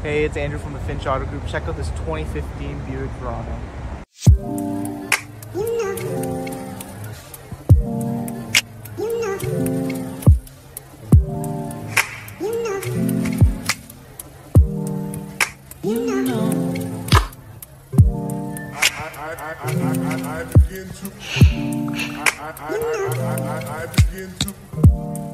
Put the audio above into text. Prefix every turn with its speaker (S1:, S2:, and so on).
S1: Hey, it's Andrew from the Finch Auto Group. Check out this 2015 Buick Verano.
S2: I, I, I, I, I begin to. I, I, I, I, I, I begin to.